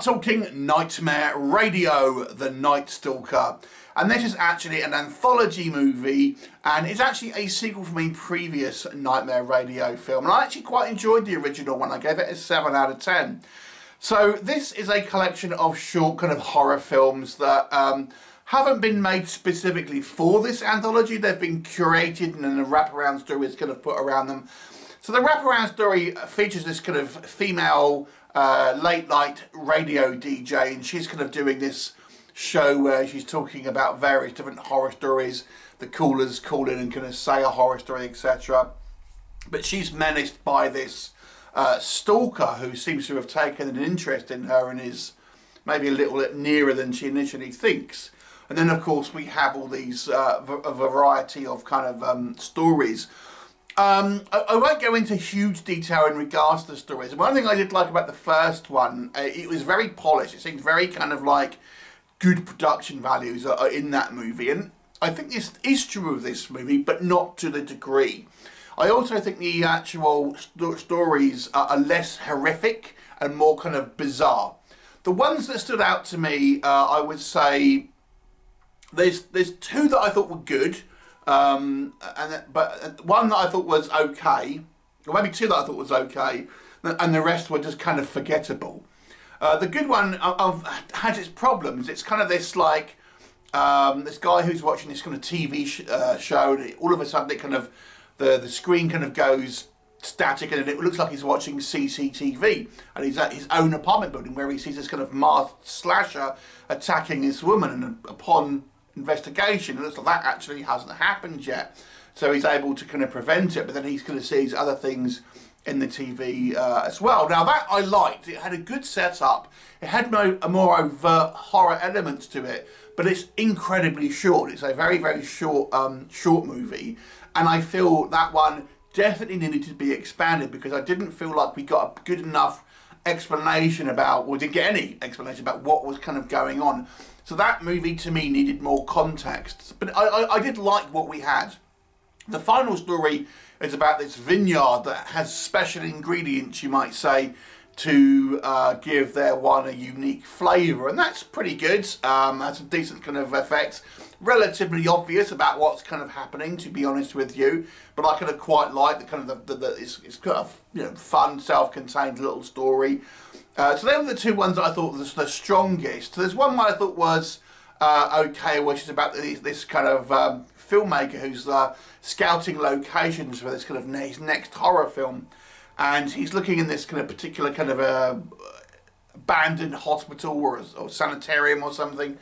talking Nightmare Radio, The Night Stalker. And this is actually an anthology movie, and it's actually a sequel from a previous Nightmare Radio film. And I actually quite enjoyed the original one, I gave it a 7 out of 10. So this is a collection of short kind of horror films that um, haven't been made specifically for this anthology. They've been curated and then a wraparound story is kind of put around them. So the wraparound story features this kind of female uh, late night radio DJ, and she's kind of doing this show where she's talking about various different horror stories. The callers call in and kind of say a horror story, etc. But she's menaced by this uh, stalker who seems to have taken an interest in her and is maybe a little bit nearer than she initially thinks. And then, of course, we have all these uh, a variety of kind of um, stories um, I, I, won't go into huge detail in regards to the stories. One thing I did like about the first one, uh, it was very polished. It seemed very kind of like good production values are, are in that movie. And I think this is true of this movie, but not to the degree. I also think the actual st stories are, are, less horrific and more kind of bizarre. The ones that stood out to me, uh, I would say, there's there's two that I thought were good. Um, and but one that I thought was okay, or maybe two that I thought was okay, and the rest were just kind of forgettable. Uh, the good one I've, has its problems. It's kind of this like um, this guy who's watching this kind of TV sh uh, show, and all of a sudden it kind of the the screen kind of goes static, and it looks like he's watching CCTV, and he's at his own apartment building where he sees this kind of masked slasher attacking this woman, and upon investigation. And that actually hasn't happened yet. So he's able to kind of prevent it, but then he's going to see other things in the TV uh, as well. Now that I liked, it had a good setup. It had no, a more overt horror elements to it, but it's incredibly short. It's a very, very short, um, short movie, and I feel that one definitely needed to be expanded because I didn't feel like we got a good enough explanation about, or didn't get any explanation about what was kind of going on. So that movie to me needed more context. But I, I, I did like what we had. The final story is about this vineyard that has special ingredients, you might say, to uh, give their wine a unique flavour, and that's pretty good. Um, some decent kind of effects. Relatively obvious about what's kind of happening, to be honest with you. But I kind of quite like the kind of the, the, the it's, it's kind of you know fun, self-contained little story. Uh, so they were the two ones I thought was the strongest. There's one I thought was uh, okay, which is about this, this kind of um, filmmaker who's uh, scouting locations for this kind of his next horror film, and he's looking in this kind of particular kind of a abandoned hospital or, or sanitarium or something.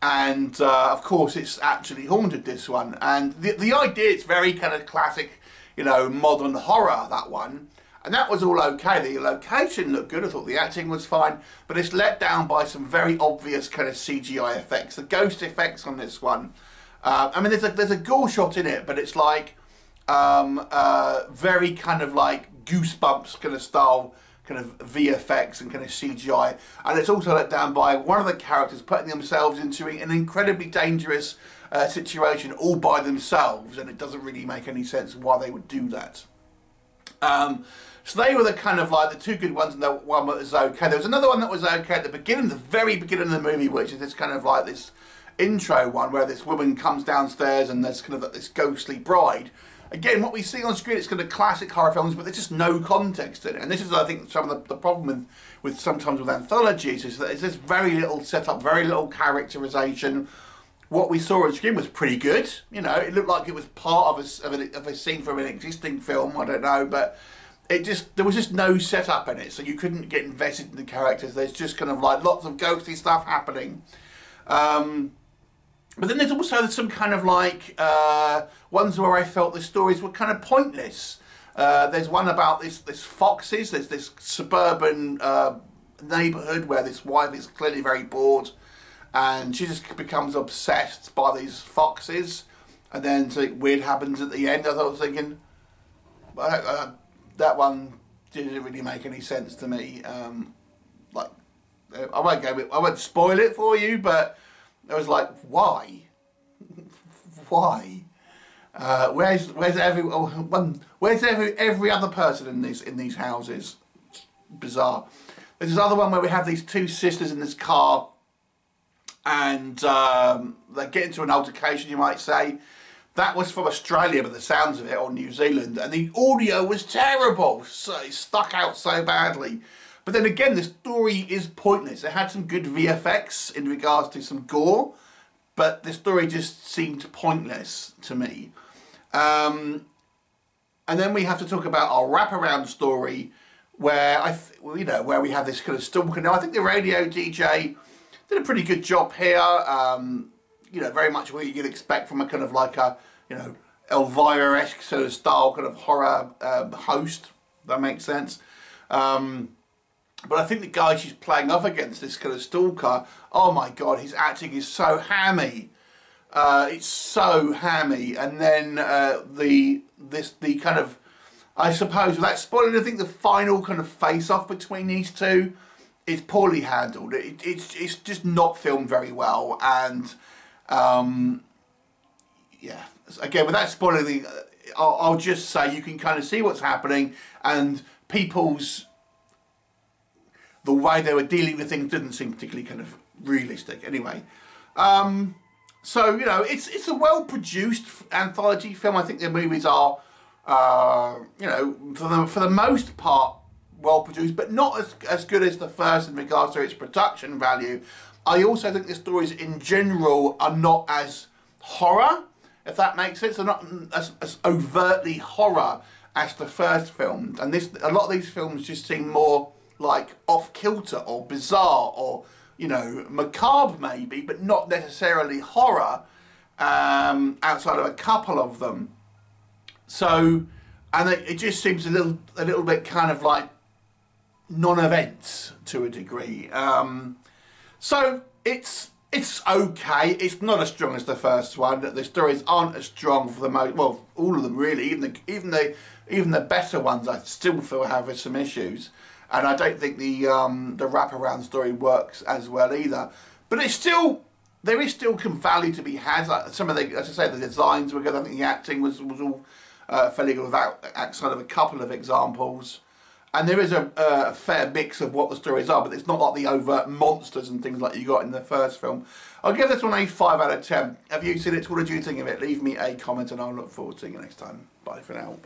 And uh, of course, it's actually haunted this one. And the the idea is very kind of classic, you know, modern horror. That one. And that was all okay. The location looked good. I thought the acting was fine. But it's let down by some very obvious kind of CGI effects. The ghost effects on this one. Uh, I mean, there's a, there's a gore shot in it, but it's like um, uh, very kind of like goosebumps kind of style kind of VFX and kind of CGI. And it's also let down by one of the characters putting themselves into an incredibly dangerous uh, situation all by themselves. And it doesn't really make any sense why they would do that. Um, so they were the kind of like the two good ones and the one that was okay. There was another one that was okay at the beginning, the very beginning of the movie, which is this kind of like this intro one where this woman comes downstairs and there's kind of like this ghostly bride. Again, what we see on screen, it's kind of classic horror films, but there's just no context in it. And this is, I think, some of the, the problem with, with sometimes with anthologies is that there's very little setup, very little characterization. What we saw on screen was pretty good. You know, it looked like it was part of a, of a, of a scene from an existing film. I don't know, but it just there was just no setup in it, so you couldn't get invested in the characters. There's just kind of like lots of ghostly stuff happening. Um, but then there's also some kind of like uh, ones where I felt the stories were kind of pointless. Uh, there's one about this this foxes. There's this suburban uh, neighborhood where this wife is clearly very bored, and she just becomes obsessed by these foxes. And then something weird happens at the end. I was thinking, uh, that one didn't really make any sense to me. Um, like, I won't go. I won't spoil it for you, but I was like, why? why? Uh, where's where's every oh, where's every every other person in these in these houses? Bizarre. There's this other one where we have these two sisters in this car and um, they get into an altercation, you might say. That was from Australia, but the sounds of it, or New Zealand, and the audio was terrible. So it stuck out so badly. But then again, the story is pointless. It had some good VFX in regards to some gore, but the story just seemed pointless to me. Um, and then we have to talk about our wraparound story, where I, you know, where we have this kind of stalker. Now I think the radio DJ did a pretty good job here. Um, you know, very much what you'd expect from a kind of like a, you know, Elvira-esque sort of style kind of horror um, host. That makes sense. Um, but I think the guy she's playing off against, this kind of stalker, oh my god, his acting is so hammy. Uh, it's so hammy. And then uh, the this the kind of, I suppose, without spoiling, I think the final kind of face-off between these two is poorly handled. It, it's it's just not filmed very well, and um, yeah. Again, without spoiling the, I'll, I'll just say you can kind of see what's happening, and people's the way they were dealing with things didn't seem particularly kind of realistic. Anyway, um, so you know, it's it's a well produced anthology film. I think the movies are, uh, you know, for the for the most part well produced, but not as, as good as the first in regards to its production value. I also think the stories in general are not as horror, if that makes sense. They're not as, as overtly horror as the first film. And this, a lot of these films just seem more like off kilter or bizarre or, you know, macabre maybe, but not necessarily horror um, outside of a couple of them. So, and it, it just seems a little, a little bit kind of like non-events to a degree. Um, so it's it's okay. It's not as strong as the first one. The stories aren't as strong for the most. Well, all of them really. Even the even the even the better ones, I still feel have some issues, and I don't think the um, the wraparound story works as well either. But it's still there is still some value to be had. Like some of the, as I say, the designs were good. I think the acting was was all uh, fairly good without outside of a couple of examples and there is a, fair mix of what the stories are, but it's not like the overt monsters and things like you got in the first film. I'll give this one a 5 out of 10. Have you seen it? What did you think of it? Leave me a comment and I'll look forward to seeing you next time. Bye for now.